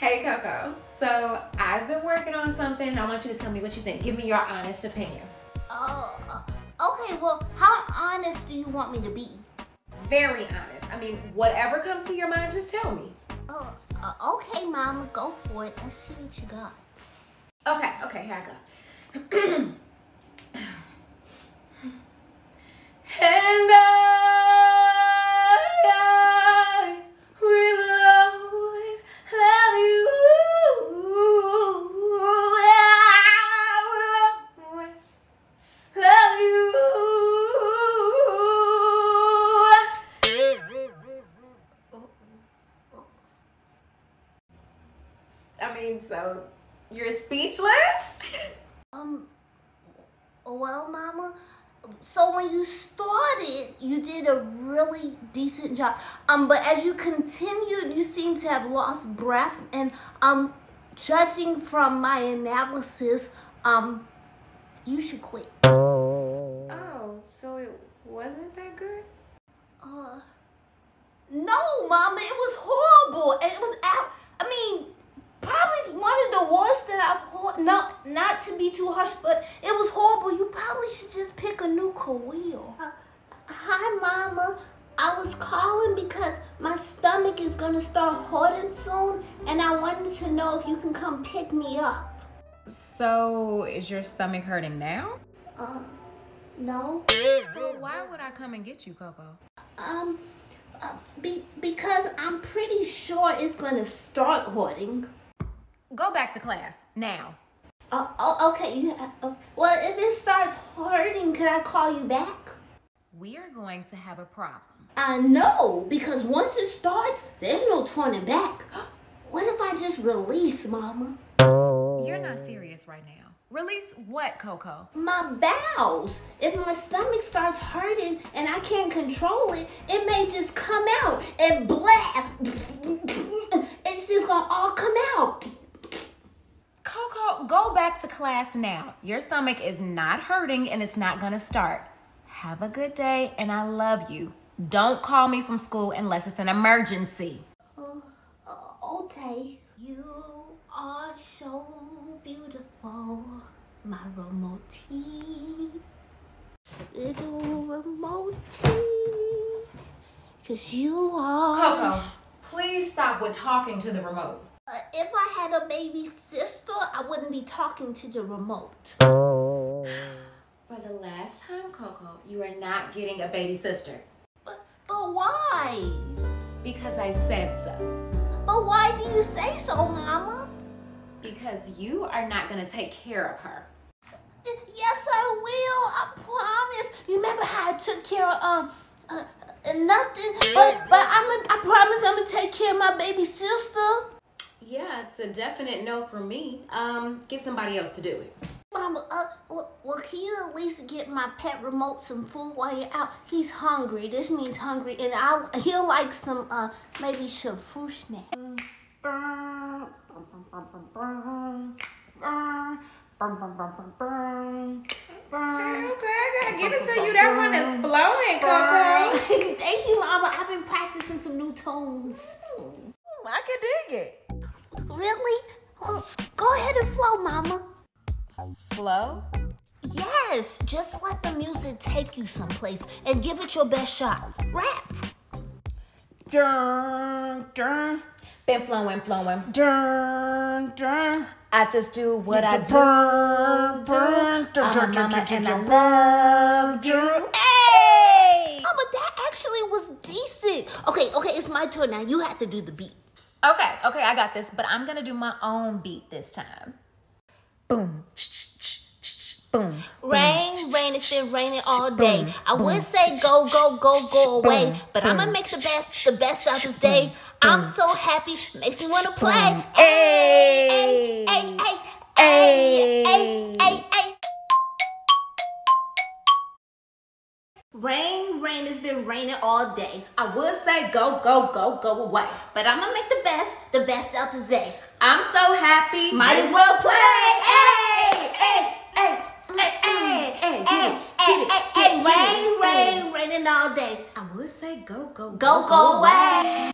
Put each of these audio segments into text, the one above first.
Hey Coco. So I've been working on something. I want you to tell me what you think. Give me your honest opinion. Oh, okay. Well, how honest do you want me to be? Very honest. I mean, whatever comes to your mind, just tell me. Oh, uh, okay, Mama, go for it. Let's see what you got. Okay, okay, here I go. and I, you're speechless? Um, well, Mama, so when you started, you did a really decent job. Um, but as you continued, you seem to have lost breath. And um, judging from my analysis, um, you should quit. oh, so it wasn't that good? Uh, no, Mama, it was horrible. It was out. I mean, probably one of the worst that I've heard. No, not to be too harsh, but it was horrible. You probably should just pick a new career. Uh, hi, Mama. I was calling because my stomach is gonna start hurting soon, and I wanted to know if you can come pick me up. So, is your stomach hurting now? Uh, no. So, why would I come and get you, Coco? Um, uh, be, because I'm pretty sure it's gonna start hurting. Go back to class now. Uh, oh, okay. You, uh, well, if it starts hurting, could I call you back? We are going to have a problem. I know, because once it starts, there's no turning back. What if I just release, Mama? You're not serious right now. Release what, Coco? My bowels. If my stomach starts hurting and I can't control it, it may just come out and blah. It's just gonna all come out. Go back to class now. Your stomach is not hurting and it's not gonna start. Have a good day and I love you. Don't call me from school unless it's an emergency. Uh, uh, okay. You are so beautiful, my remote little remote Cause you are. Coco, please stop with talking to the remote. Uh, if I had a baby sister, I wouldn't be talking to the remote. For the last time, Coco, you are not getting a baby sister. But, but why? Because I said so. But why do you say so, Mama? Because you are not gonna take care of her. Yes, I will. I promise. You remember how I took care of um uh, uh, nothing? But but I'm I promise I'm gonna take care of my baby sister. Yeah, it's a definite no for me. Um, get somebody else to do it. Mama, uh, well, well, can you at least get my pet remote some food while you're out? He's hungry. This means hungry, and I he'll like some uh maybe some fruit snack. Okay, I gotta give it to you. That one is flowing, Coco. Thank you, Mama. I've been practicing some new tones. I can dig it. Really? Well, go ahead and flow, Mama. Flow? Yes, just let the music take you someplace and give it your best shot. Rap. Dun, dun. Been flowing, flowing. Dun, dun. I just do what I do. Burn, burn, dun, I'm a dun, uh-huh, dun, mama dun, and I love you. Hey! Mama, that actually was decent. Okay, okay, it's my turn now. You have to do the beat. Okay, okay, I got this, but I'm gonna do my own beat this time. Boom. Boom. Rain, rain, it's been raining all day. I would say go, go, go, go away, but I'm gonna make the best, the best out of this day. I'm so happy, makes me wanna play. Hey, hey, hey, hey, hey, hey, hey. Rain, rain, it's been raining all day, I would say go, go, go, go away. but I'm gonna make the best, the best of this day. I'm so happy. Might as well play. Hey, hey, hey. Hey, hey, Hey, hey, get hey, it, hey, get it, hey, get it, rain, rain, raining all day. I would say go, go, Go, go away.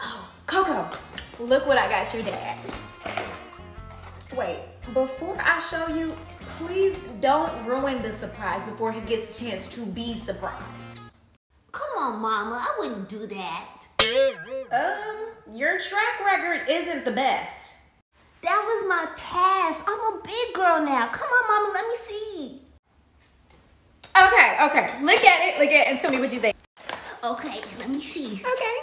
Oh, Coco, Look what I got your dad. Wait, before I show you, please don't ruin the surprise before he gets a chance to be surprised. Come on, Mama. I wouldn't do that. Um, your track record isn't the best. That was my past. I'm a big girl now. Come on, Mama. Let me see. Okay, okay. Look at it, look at it, and tell me what you think. Okay, let me see. Okay.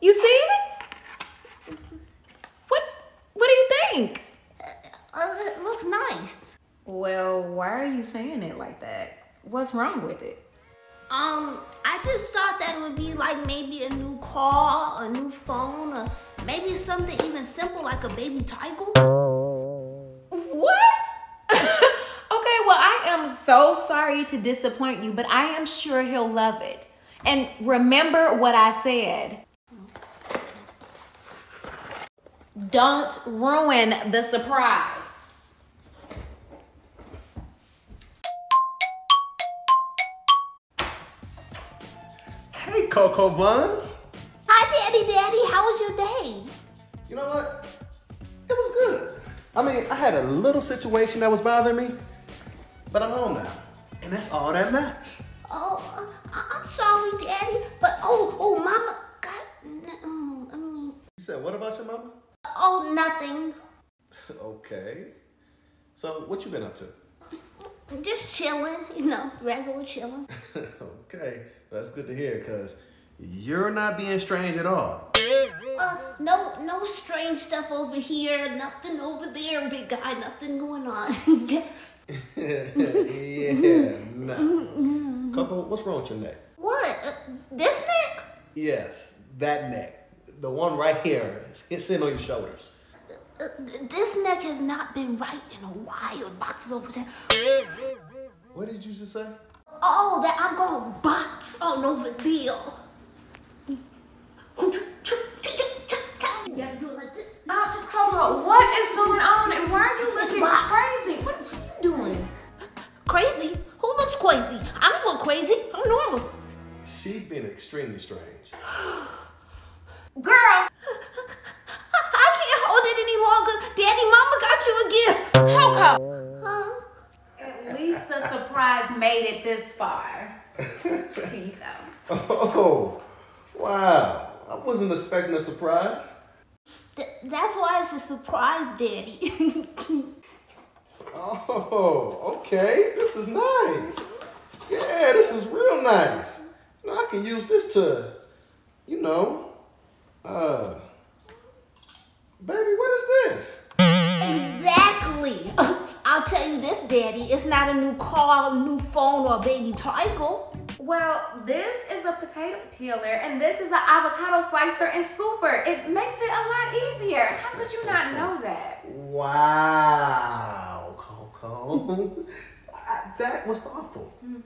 You see it? What what do you think? Uh, it looks nice. Well, why are you saying it like that? What's wrong with it? Um, I just thought that it would be like maybe a new car, a new phone, or maybe something even simple like a baby tiger. What? okay, well, I am so sorry to disappoint you, but I am sure he'll love it. And remember what I said. Don't ruin the surprise. Cocoa Buns. Hi, Daddy, Daddy. How was your day? You know what? It was good. I mean, I had a little situation that was bothering me, but I'm home now. And that's all that matters. Oh, I'm sorry, Daddy, but oh, oh, Mama, n- oh, I mean, You said, what about your mama? oh, nothing. okay. So, what you been up to? Just chilling, you know, regular chilling. okay, that's good to hear, because you're not being strange at all. Uh, no, no strange stuff over here, nothing over there, big guy, nothing going on. yeah, nah. Coco, what's wrong with your neck? what? Uh, this neck? Yes, that neck. The one right here. It's sitting on your shoulders. Uh, this neck has not been right in a while. Boxes over there. What did you just say? Oh, that I'm gonna box on over there. You gotta do it like this. Oh, Coco, what is going on? And why are you looking crazy? What are you doing? Crazy? Who looks crazy? I don't look crazy. I'm normal. She's being extremely strange. Girl, I can't hold it any longer. Daddy, Mama got you a gift. Coco. Huh? At least the surprise made it this far. Here you go. Oh, wow. I wasn't expecting a surprise. Th- that's why it's a surprise, Daddy. Oh, okay. This is nice. Yeah, this is real nice. Now I can use this to, you know, uh, baby, what is this? Exactly. I'll tell you this, Daddy. It's not a new car, a new phone, or a baby tiger. Well, this is a potato peeler and this is an avocado slicer and scooper. It makes it a lot easier. How could you not know that? Wow, Coco. I- that was thoughtful. Hmm.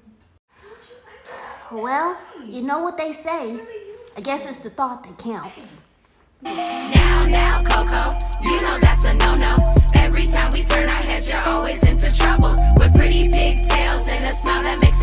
Well, you know what they say. I guess it's the thought that counts. Now, now, Coco, you know that's a no-no. Every time we turn our heads, you're always into trouble. With pretty pigtails and a smile that makes